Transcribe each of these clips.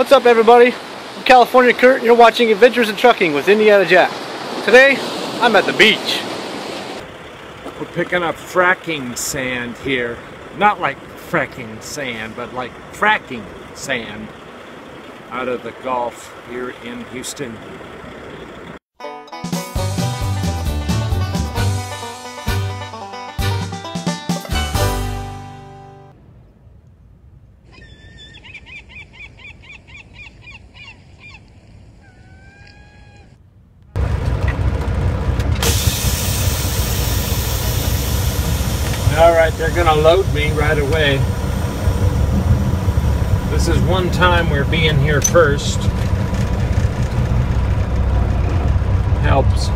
What's up everybody? I'm California Kurt and you're watching Adventures in Trucking with Indiana Jack. Today, I'm at the beach. We're picking up fracking sand here. Not like fracking sand, but like fracking sand out of the Gulf here in Houston. Gonna load me right away. This is one time we're being here first. Helps.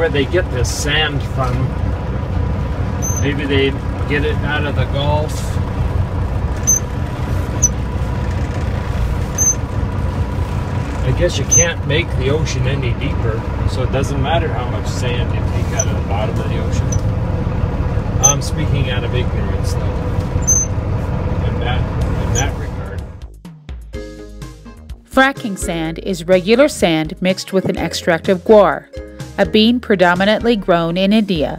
Where they get this sand from. Maybe they get it out of the Gulf. I guess you can't make the ocean any deeper, so it doesn't matter how much sand you take out of the bottom of the ocean. I'm speaking out of ignorance, though, in that, in that regard. Fracking sand is regular sand mixed with an extract of guar, a bean predominantly grown in India.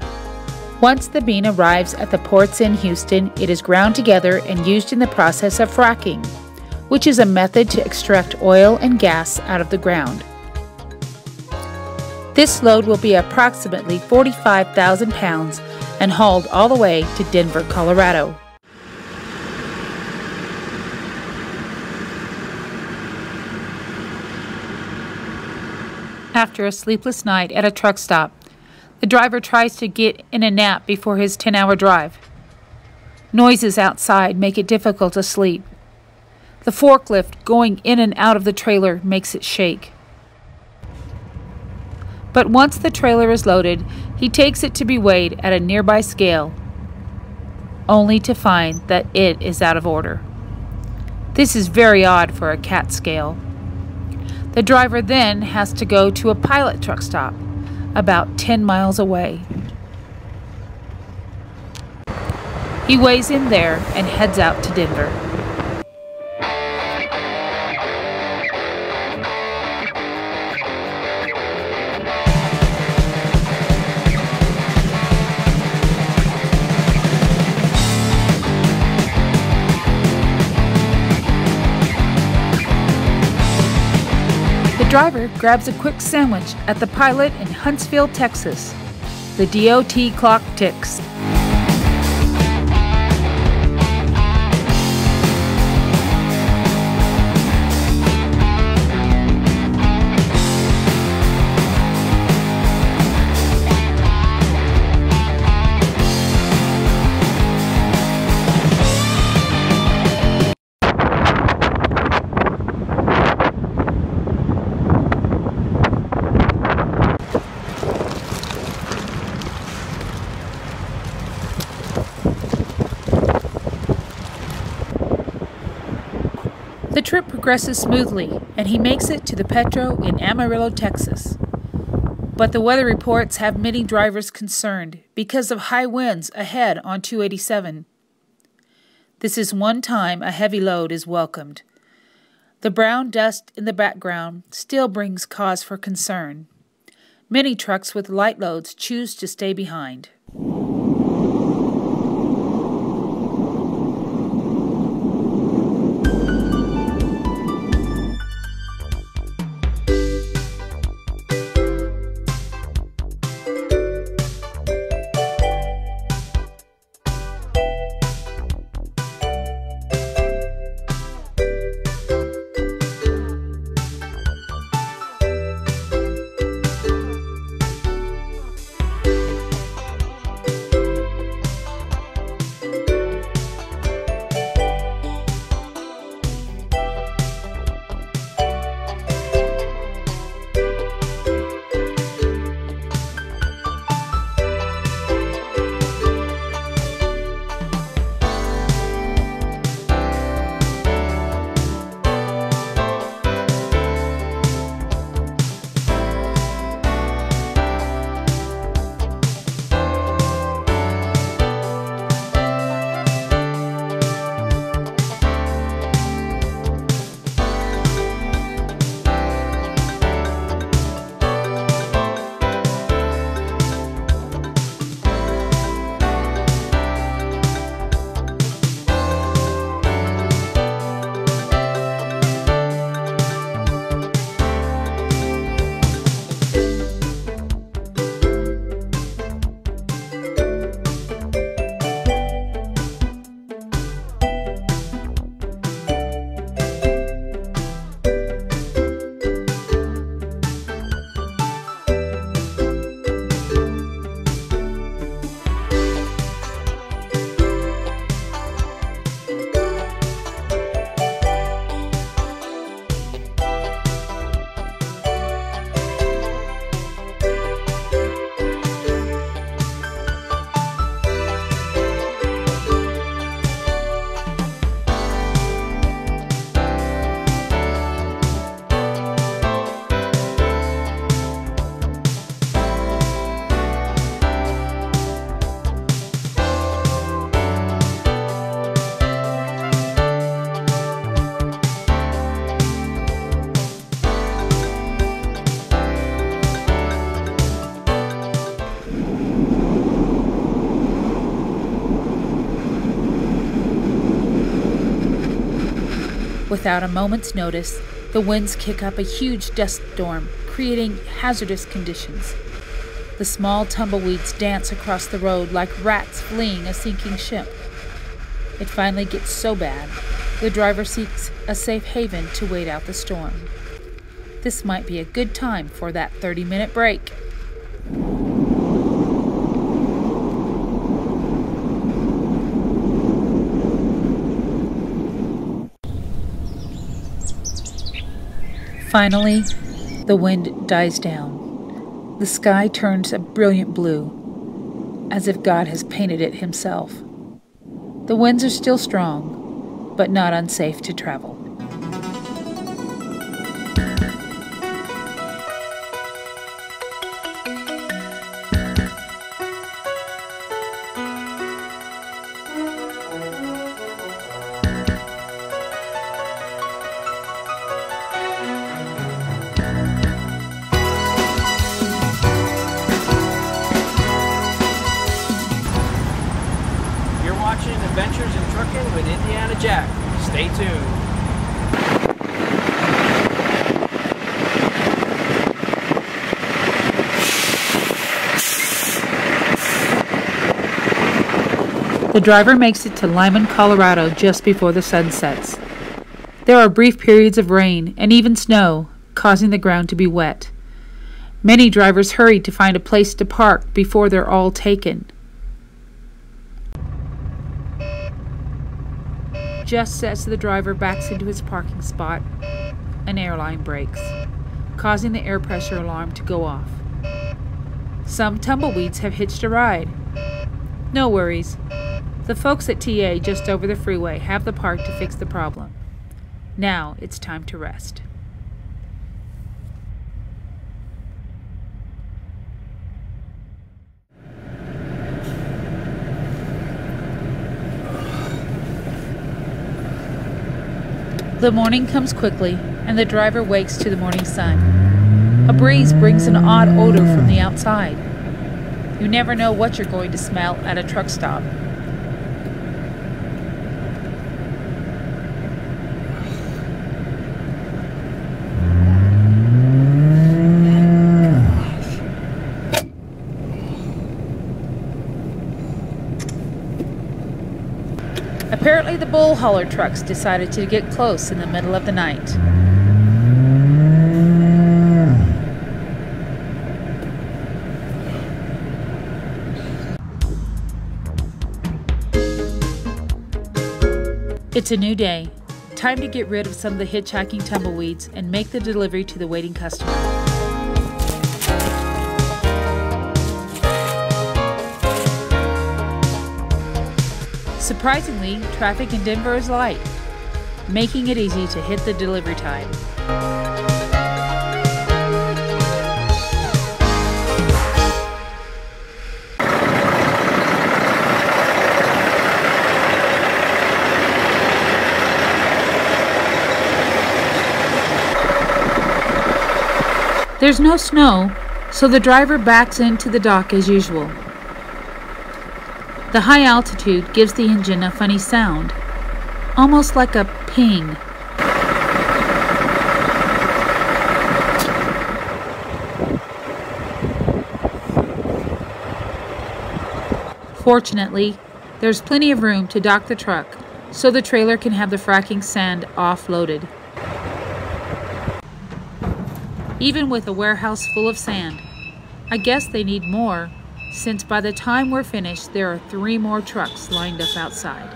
Once the bean arrives at the ports in Houston, it is ground together and used in the process of fracking, which is a method to extract oil and gas out of the ground. This load will be approximately 45,000 pounds and hauled all the way to Denver, Colorado. After a sleepless night at a truck stop, the driver tries to get in a nap before his 10 hour drive. Noises outside make it difficult to sleep. The forklift going in and out of the trailer makes it shake. But once the trailer is loaded, he takes it to be weighed at a nearby scale, only to find that it is out of order. This is very odd for a cat scale. The driver then has to go to a pilot truck stop about 10 miles away. He weighs in there and heads out to Denver. The driver grabs a quick sandwich at the pilot in Huntsville, Texas. The DOT clock ticks. Progresses smoothly, and he makes it to the Petro in Amarillo, Texas. But the weather reports have many drivers concerned because of high winds ahead on 287. This is one time a heavy load is welcomed. The brown dust in the background still brings cause for concern. Many trucks with light loads choose to stay behind. Without a moment's notice, the winds kick up a huge dust storm, creating hazardous conditions. The small tumbleweeds dance across the road like rats fleeing a sinking ship. It finally gets so bad, the driver seeks a safe haven to wait out the storm. This might be a good time for that 30 minute break. Finally, the wind dies down. The sky turns a brilliant blue, as if God has painted it himself. The winds are still strong, but not unsafe to travel. Adventures in Trucking with Indiana Jack. Stay tuned. The driver makes it to Limon, Colorado just before the sun sets. There are brief periods of rain and even snow, causing the ground to be wet. Many drivers hurry to find a place to park before they're all taken. Just as the driver backs into his parking spot, an airline breaks, causing the air pressure alarm to go off. Some tumbleweeds have hitched a ride. No worries. The folks at TA just over the freeway have the park to fix the problem. Now it's time to rest. The morning comes quickly, and the driver wakes to the morning sun. A breeze brings an odd odor from the outside. You never know what you're going to smell at a truck stop. Apparently, the bull hauler trucks decided to get close in the middle of the night. It's a new day. Time to get rid of some of the hitchhiking tumbleweeds and make the delivery to the waiting customer. Surprisingly, traffic in Denver is light, making it easy to hit the delivery time. There's no snow, so the driver backs into the dock as usual. The high altitude gives the engine a funny sound, almost like a ping. Fortunately, there's plenty of room to dock the truck so the trailer can have the fracking sand offloaded. Even with a warehouse full of sand, I guess they need more since by the time we're finished, there are three more trucks lined up outside.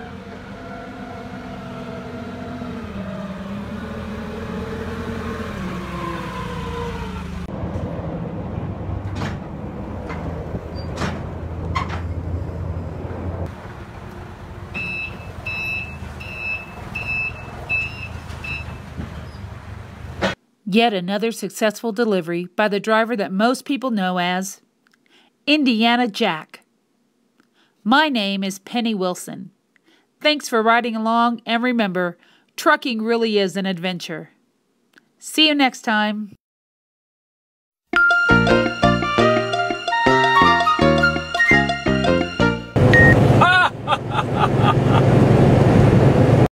Yet another successful delivery by the driver that most people know as Indiana Jack. My name is Penny Wilson. Thanks for riding along, and remember, trucking really is an adventure. See you next time.